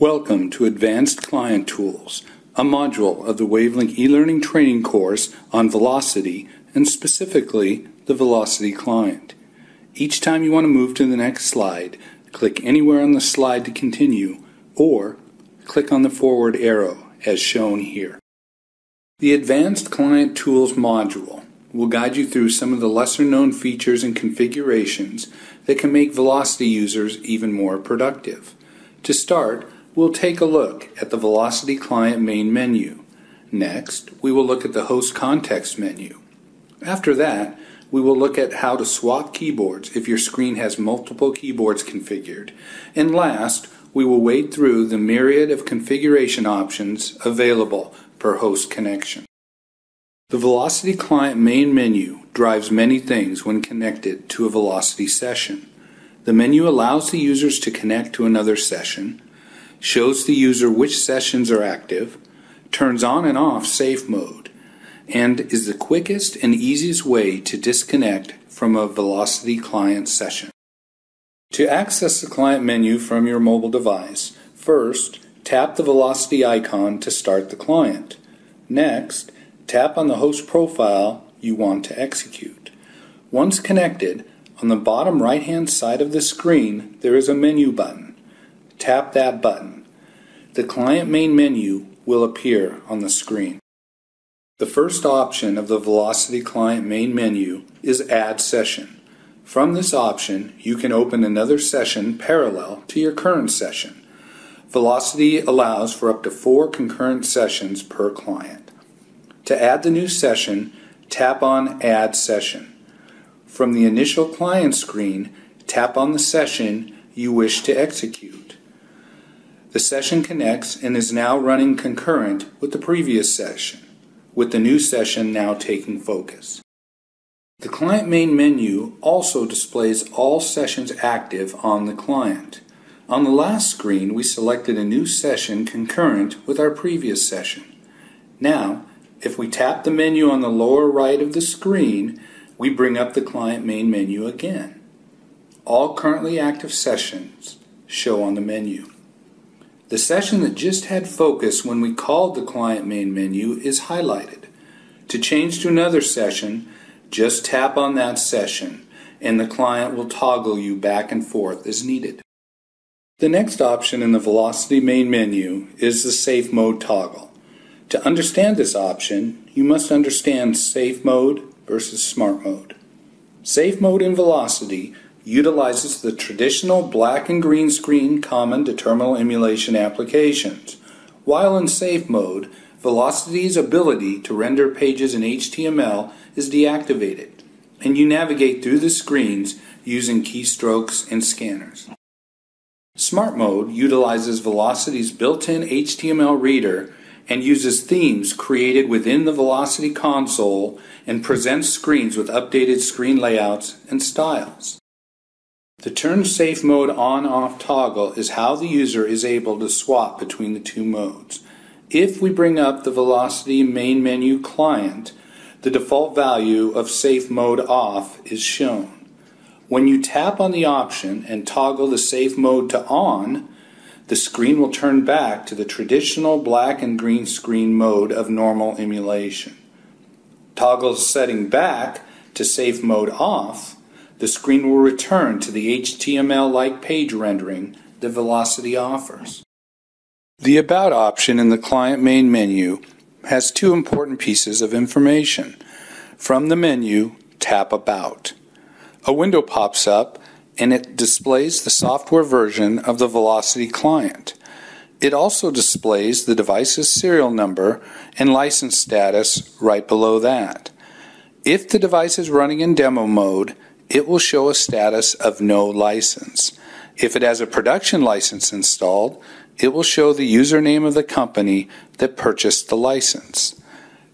Welcome to Advanced Client Tools, a module of the Wavelink e-learning training course on Velocity and specifically the Velocity client. Each time you want to move to the next slide, click anywhere on the slide to continue or click on the forward arrow as shown here. The Advanced Client Tools module will guide you through some of the lesser known features and configurations that can make Velocity users even more productive. To start, we'll take a look at the Velocity Client main menu. Next, we will look at the host context menu. After that, we will look at how to swap keyboards if your screen has multiple keyboards configured. And last, we will wade through the myriad of configuration options available per host connection. The Velocity Client main menu drives many things when connected to a Velocity session. The menu allows the users to connect to another session, shows the user which sessions are active, turns on and off safe mode, and is the quickest and easiest way to disconnect from a Velocity client session. To access the client menu from your mobile device, first tap the Velocity icon to start the client. Next, tap on the host profile you want to execute. Once connected, on the bottom right hand side of the screen there is a menu button tap that button. The client main menu will appear on the screen. The first option of the Velocity client main menu is Add Session. From this option, you can open another session parallel to your current session. Velocity allows for up to four concurrent sessions per client. To add the new session, tap on Add Session. From the initial client screen, tap on the session you wish to execute. The session connects and is now running concurrent with the previous session, with the new session now taking focus. The client main menu also displays all sessions active on the client. On the last screen, we selected a new session concurrent with our previous session. Now, if we tap the menu on the lower right of the screen, we bring up the client main menu again. All currently active sessions show on the menu. The session that just had focus when we called the client main menu is highlighted. To change to another session, just tap on that session and the client will toggle you back and forth as needed. The next option in the Velocity main menu is the Safe Mode toggle. To understand this option, you must understand Safe Mode versus Smart Mode. Safe Mode in Velocity utilizes the traditional black and green screen common to terminal emulation applications. While in safe mode, Velocity's ability to render pages in HTML is deactivated, and you navigate through the screens using keystrokes and scanners. Smart Mode utilizes Velocity's built-in HTML reader and uses themes created within the Velocity console and presents screens with updated screen layouts and styles. The turn safe mode on off toggle is how the user is able to swap between the two modes. If we bring up the Velocity main menu client, the default value of safe mode off is shown. When you tap on the option and toggle the safe mode to on, the screen will turn back to the traditional black and green screen mode of normal emulation. Toggle setting back to safe mode off the screen will return to the HTML-like page rendering that Velocity offers. The About option in the client main menu has two important pieces of information. From the menu, tap About. A window pops up and it displays the software version of the Velocity client. It also displays the device's serial number and license status right below that. If the device is running in demo mode, it will show a status of no license. If it has a production license installed, it will show the username of the company that purchased the license.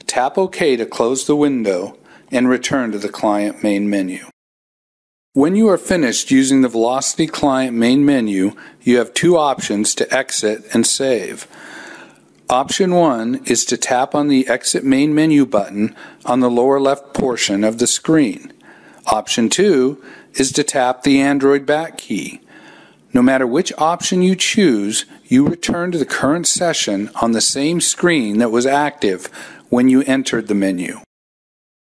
Tap OK to close the window and return to the client main menu. When you are finished using the Velocity client main menu, you have two options to exit and save. Option 1 is to tap on the Exit Main Menu button on the lower left portion of the screen. Option 2 is to tap the Android back key. No matter which option you choose, you return to the current session on the same screen that was active when you entered the menu.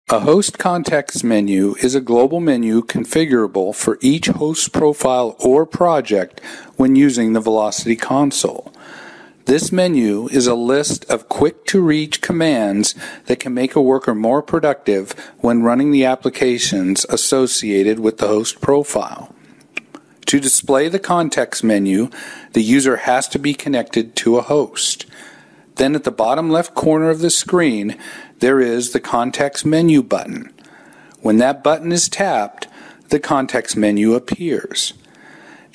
A host context menu is a global menu configurable for each host profile or project when using the Velocity console. This menu is a list of quick to reach commands that can make a worker more productive when running the applications associated with the host profile. To display the context menu, the user has to be connected to a host. Then at the bottom left corner of the screen, there is the context menu button. When that button is tapped, the context menu appears.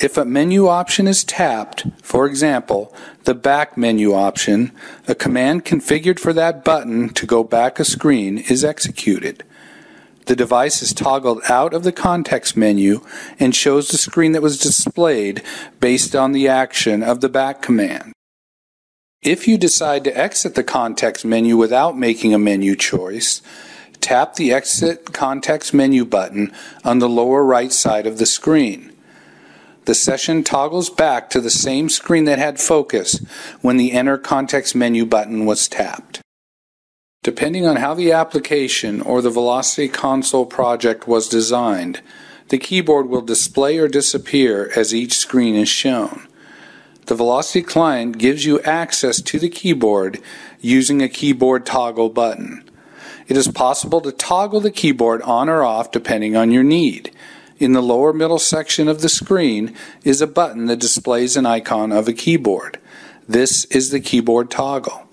If a menu option is tapped, for example, the back menu option, a command configured for that button to go back a screen is executed. The device is toggled out of the context menu and shows the screen that was displayed based on the action of the back command. If you decide to exit the context menu without making a menu choice, tap the Exit Context Menu button on the lower right side of the screen. The session toggles back to the same screen that had focus when the Enter Context Menu button was tapped. Depending on how the application or the Velocity Console project was designed, the keyboard will display or disappear as each screen is shown. The Velocity client gives you access to the keyboard using a keyboard toggle button. It is possible to toggle the keyboard on or off depending on your need. In the lower middle section of the screen is a button that displays an icon of a keyboard. This is the keyboard toggle.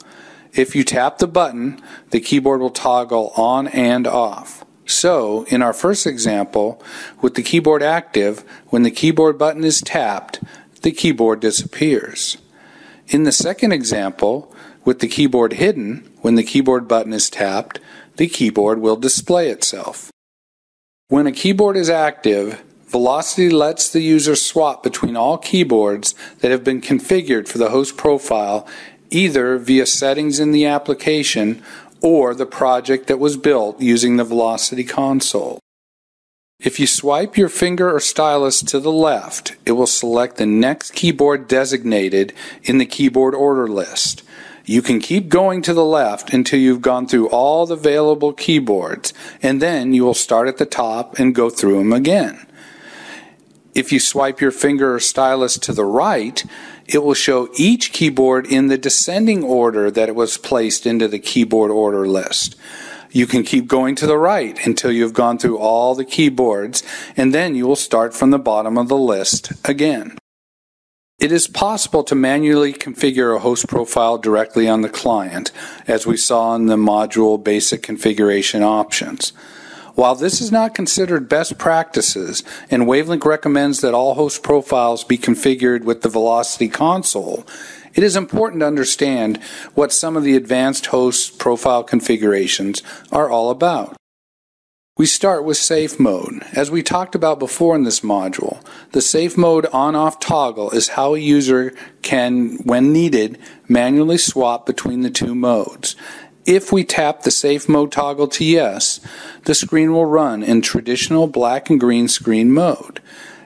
If you tap the button, the keyboard will toggle on and off. So, in our first example, with the keyboard active, when the keyboard button is tapped, the keyboard disappears. In the second example, with the keyboard hidden, when the keyboard button is tapped, the keyboard will display itself. When a keyboard is active, Velocity lets the user swap between all keyboards that have been configured for the host profile either via settings in the application or the project that was built using the Velocity console. If you swipe your finger or stylus to the left, it will select the next keyboard designated in the keyboard order list. You can keep going to the left until you've gone through all the available keyboards, and then you will start at the top and go through them again. If you swipe your finger or stylus to the right, it will show each keyboard in the descending order that it was placed into the keyboard order list. You can keep going to the right until you've gone through all the keyboards, and then you will start from the bottom of the list again. It is possible to manually configure a host profile directly on the client, as we saw in the module basic configuration options. While this is not considered best practices, and Wavelink recommends that all host profiles be configured with the Velocity console, it is important to understand what some of the advanced host profile configurations are all about. We start with safe mode. As we talked about before in this module, the safe mode on-off toggle is how a user can, when needed, manually swap between the two modes. If we tap the safe mode toggle to yes, the screen will run in traditional black and green screen mode.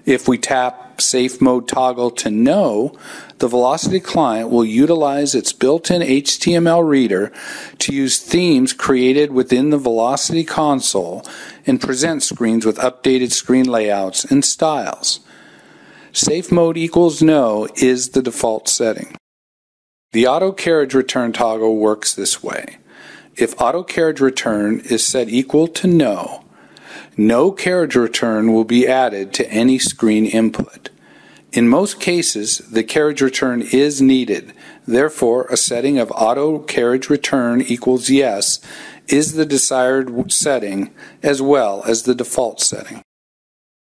If we tap safe mode toggle to no, the Velocity client will utilize its built-in HTML reader to use themes created within the Velocity console and present screens with updated screen layouts and styles. Safe mode equals no is the default setting. The auto carriage return toggle works this way. If auto carriage return is set equal to no, no carriage return will be added to any screen input. In most cases, the carriage return is needed. Therefore, a setting of auto carriage return equals yes is the desired setting as well as the default setting.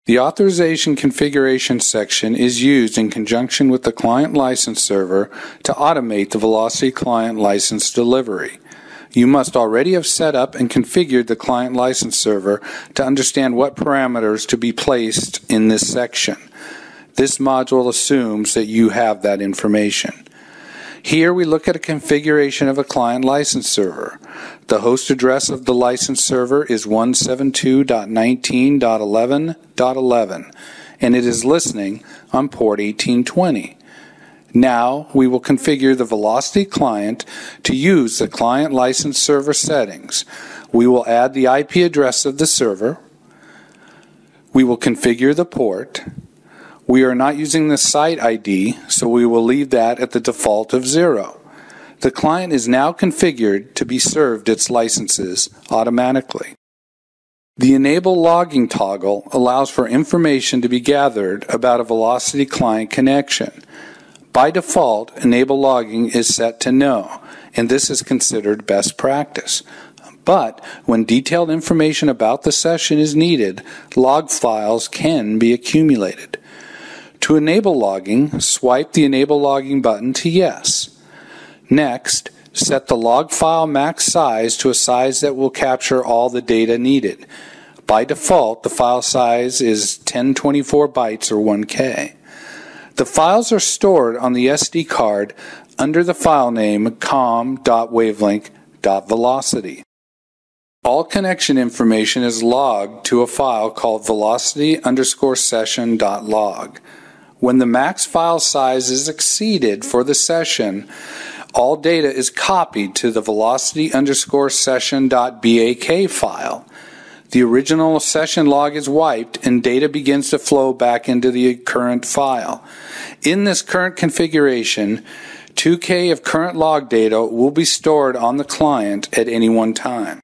The authorization configuration section is used in conjunction with the client license server to automate the Velocity client license delivery. You must already have set up and configured the client license server to understand what parameters to be placed in this section. This module assumes that you have that information. Here we look at a configuration of a client license server. The host address of the license server is 172.19.11.11 and it is listening on port 1820. Now we will configure the Velocity client to use the client license server settings. We will add the IP address of the server. We will configure the port. We are not using the site ID, so we will leave that at the default of zero. The client is now configured to be served its licenses automatically. The Enable Logging toggle allows for information to be gathered about a Velocity client connection. By default, Enable Logging is set to No, and this is considered best practice. But when detailed information about the session is needed, log files can be accumulated. To enable logging, swipe the Enable Logging button to Yes. Next, set the log file max size to a size that will capture all the data needed. By default, the file size is 1024 bytes or 1K. The files are stored on the SD card under the file name com.wavelink.velocity. All connection information is logged to a file called velocity underscore session.log. When the max file size is exceeded for the session, all data is copied to the velocity underscore session.bak file. The original session log is wiped and data begins to flow back into the current file. In this current configuration, 2K of current log data will be stored on the client at any one time.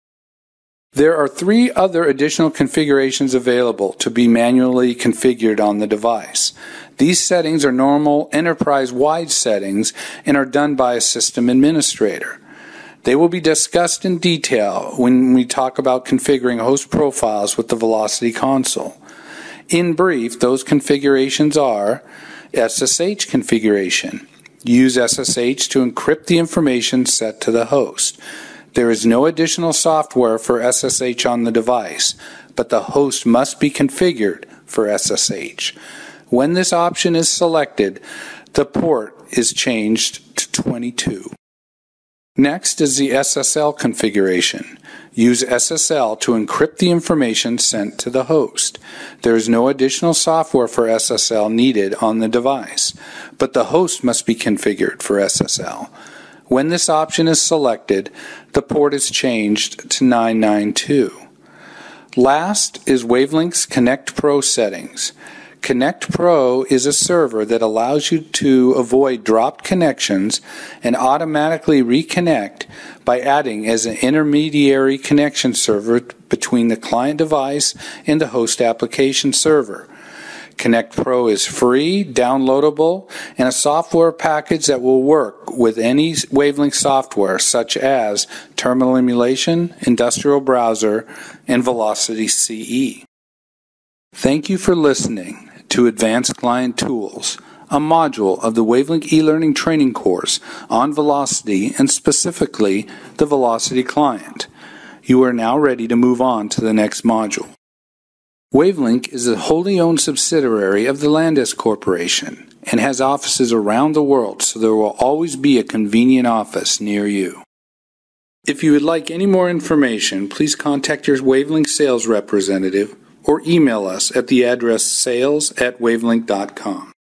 There are three other additional configurations available to be manually configured on the device. These settings are normal enterprise-wide settings and are done by a system administrator. They will be discussed in detail when we talk about configuring host profiles with the Velocity console. In brief, those configurations are SSH configuration. Use SSH to encrypt the information set to the host. There is no additional software for SSH on the device, but the host must be configured for SSH. When this option is selected, the port is changed to 22. Next is the SSL configuration. Use SSL to encrypt the information sent to the host. There is no additional software for SSL needed on the device, but the host must be configured for SSL. When this option is selected, the port is changed to 992. Last is Wavelink's Connect Pro settings. Connect Pro is a server that allows you to avoid dropped connections and automatically reconnect by adding as an intermediary connection server between the client device and the host application server. Connect Pro is free, downloadable, and a software package that will work with any Wavelink software such as Terminal Emulation, Industrial Browser, and Velocity CE. Thank you for listening to Advanced Client Tools, a module of the Wavelink e-learning training course on Velocity and specifically the Velocity client. You are now ready to move on to the next module. Wavelink is a wholly owned subsidiary of the LANDesk Corporation and has offices around the world, so there will always be a convenient office near you. If you would like any more information, please contact your Wavelink sales representative or email us at the address sales at wavelink.com.